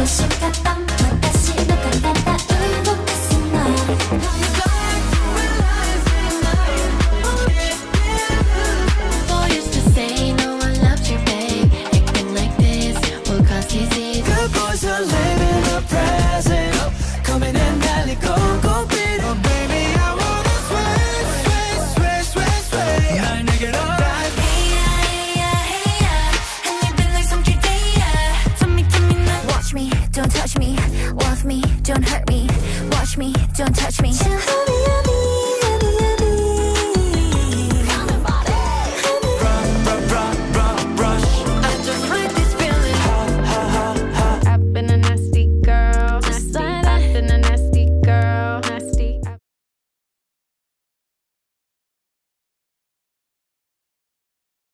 楽しかった hurt me. Watch me, don't touch me. Tell me